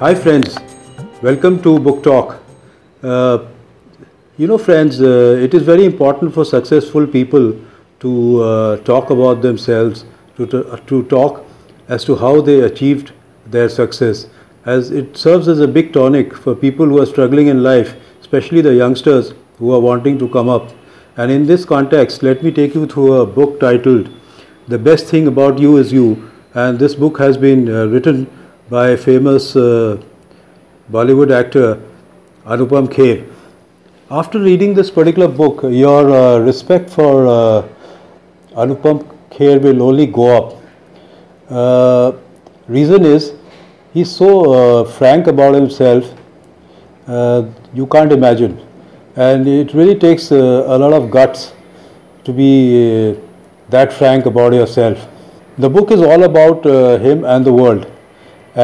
Hi, friends. Welcome to Book Talk. Uh, you know, friends, uh, it is very important for successful people to uh, talk about themselves, to, to, to talk as to how they achieved their success, as it serves as a big tonic for people who are struggling in life, especially the youngsters who are wanting to come up. And in this context, let me take you through a book titled The Best Thing About You Is You. And this book has been uh, written by famous uh, Bollywood actor Anupam Kher. After reading this particular book, your uh, respect for uh, Anupam Kher will only go up. Uh, reason is he's so uh, frank about himself, uh, you can't imagine. And it really takes a lot of guts to be that frank about yourself. The book is all about him and the world,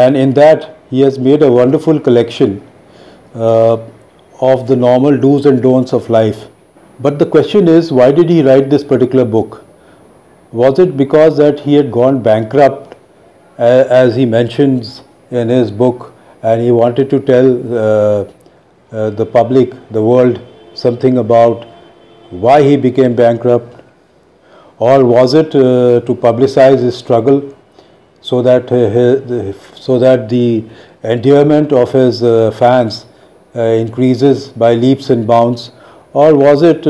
and in that, he has made a wonderful collection uh, of the normal do's and don'ts of life. But the question is, why did he write this particular book? Was it because that he had gone bankrupt, a- as he mentions in his book, and he wanted to tell uh, uh, the public, the world, something about why he became bankrupt? Or was it uh, to publicize his struggle so that, uh, so that the endearment of his uh, fans uh, increases by leaps and bounds? Or was it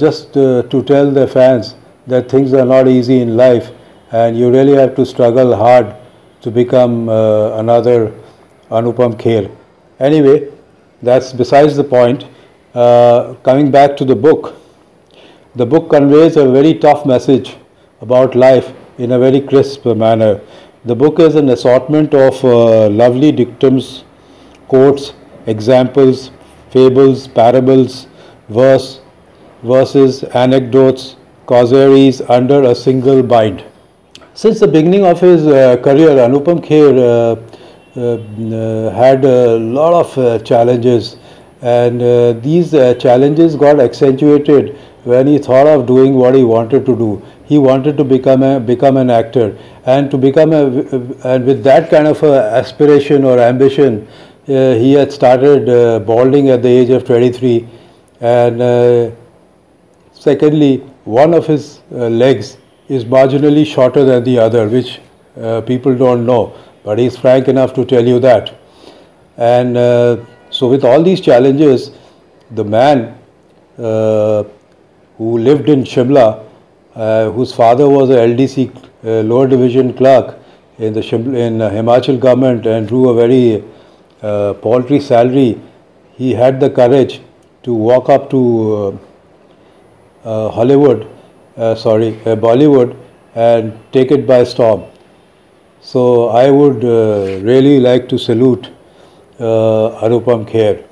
just to tell the fans that things are not easy in life and you really have to struggle hard to become uh, another Anupam Kher. Anyway, that's besides the point. Uh, coming back to the book, the book conveys a very tough message about life in a very crisp manner. The book is an assortment of uh, lovely dictums, quotes, examples, fables, parables, verse, verses, anecdotes, causeries under a single bind. Since the beginning of his uh, career, Anupam Kher uh, uh, uh, had a lot of uh, challenges, and these challenges got accentuated when he thought of doing what he wanted to do. He wanted to become a become an actor, and to become a and with that kind of aspiration or ambition, uh, he had started uh, balding at the age of 23, and. Uh, Secondly, one of his uh, legs is marginally shorter than the other, which uh, people don't know, but he's frank enough to tell you that. And uh, so, with all these challenges, the man who lived in Shimla, whose father was a LDC uh, lower division clerk in the in uh, Himachal government and drew a very uh, paltry salary, he had the courage to walk up to uh, uh, Hollywood, uh, sorry, uh, Bollywood, and take it by storm. So I would uh, really like to salute uh, Anupam Kher.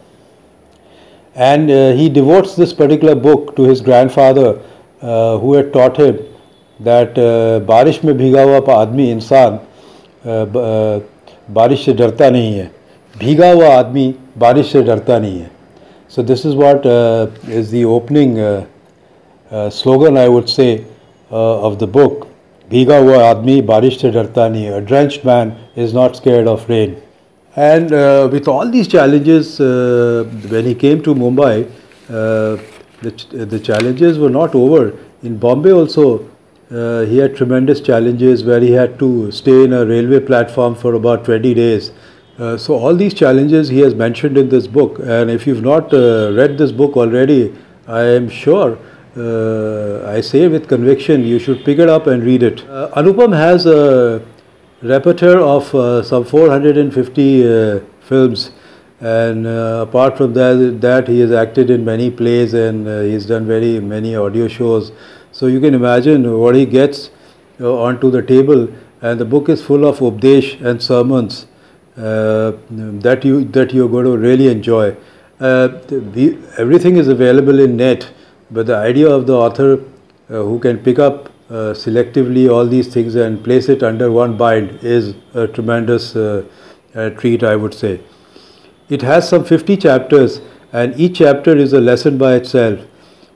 And uh, he devotes this particular book to his grandfather, uh, Uh, हुए taught taught that uh, बारिश में भीगा हुआ आदमी इंसान uh, बारिश से डरता नहीं है। भीगा हुआ आदमी बारिश से डरता नहीं है। So this is what is the opening slogan I would say of the book भीगा हुआ आदमी बारिश से डरता नहीं है। Drench man is not scared of rain and with all these challenges when he came to Mumbai the, ch- the challenges were not over. In Bombay also, uh, he had tremendous challenges where he had to stay in a railway platform for about 20 days. Uh, so all these challenges he has mentioned in this book, and if you've not uh, read this book already, I am sure, uh, I say with conviction, you should pick it up and read it. Uh, Anupam has a repertoire of uh, some 450 uh, films, and uh, apart from that, that he has acted in many plays and uh, he's done very many audio shows. So you can imagine what he gets uh, onto the table, and the book is full of updesh and sermons uh, that you that you're going to really enjoy. Uh, everything is available in net, but the idea of the author uh, who can pick up selectively all these things and place it under one bind is a tremendous treat, I would say. It has some 50 chapters, and each chapter is a lesson by itself.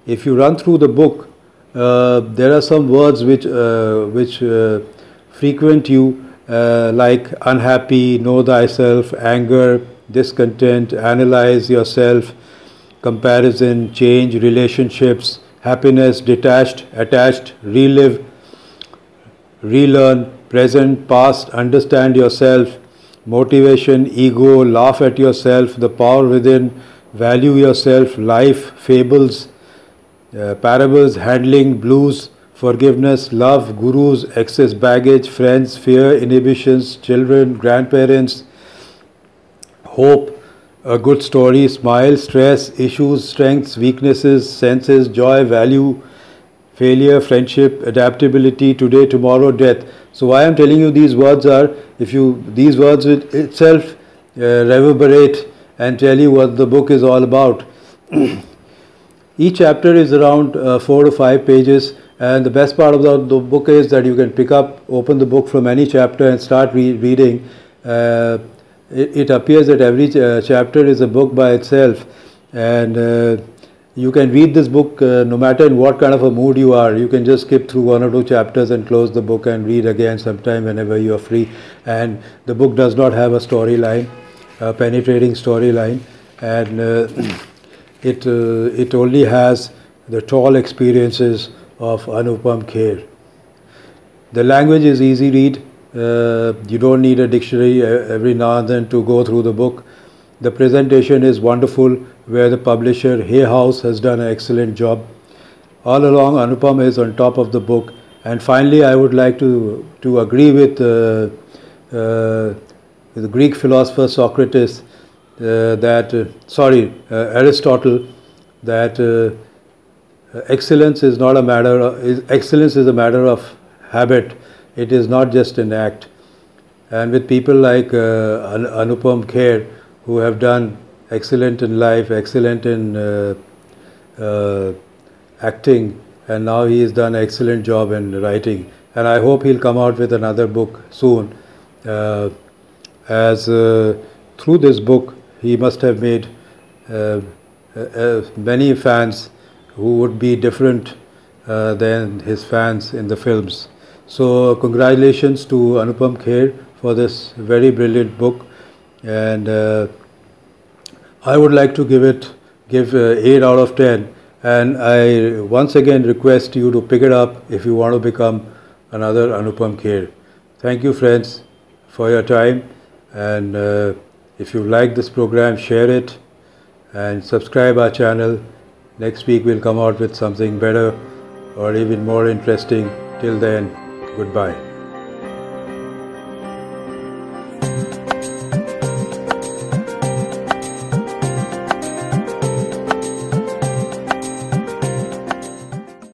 If you run through the book, uh, there are some words which uh, which uh, frequent you uh, like unhappy, know thyself, anger, discontent, analyze yourself, comparison, change, relationships, happiness, detached, attached, relive, relearn, present, past, understand yourself, motivation, ego, laugh at yourself, the power within, value yourself, life, fables, uh, parables, handling, blues, forgiveness, love, gurus, excess baggage, friends, fear, inhibitions, children, grandparents, hope, a good story, smile, stress, issues, strengths, weaknesses, senses, joy, value, failure, friendship, adaptability, today, tomorrow, death. So why I'm telling you these words are, if you, these words itself uh, reverberate and tell you what the book is all about. Each chapter is around uh, four to five pages and the best part of the, the, book is that you can pick up, open the book from any chapter and start re reading. Uh, it, it, appears that every ch uh, chapter is a book by itself and uh, you can read this book uh, no matter in what kind of a mood you are. You can just skip through one or two chapters and close the book and read again sometime whenever you are free. And the book does not have a storyline, a penetrating storyline, and uh, it uh, it only has the tall experiences of Anupam Kher. The language is easy read. Uh, you don't need a dictionary uh, every now and then to go through the book. The presentation is wonderful, where the publisher Hay House has done an excellent job. All along, Anupam is on top of the book. And finally, I would like to, to agree with, uh, uh, the Greek philosopher Socrates uh, that, uh, sorry, Aristotle, that excellence is not a matter of, excellence is a matter of habit. It is not just an act. And with people like uh, Anupam Kher, who have done excellent in life, excellent in uh, uh, acting, and now he has done an excellent job in writing. And I hope he'll come out with another book soon. Uh, as uh, through this book, he must have made uh, many fans who would be different uh, than his fans in the films. So congratulations to Anupam Kher for this very brilliant book and uh, I would like to give it give uh, 8 out of 10 and I once again request you to pick it up if you want to become another Anupam Kher. Thank you friends for your time and uh, if you like this program share it and subscribe our channel Next week we'll come out with something better or even more interesting. Till then, goodbye.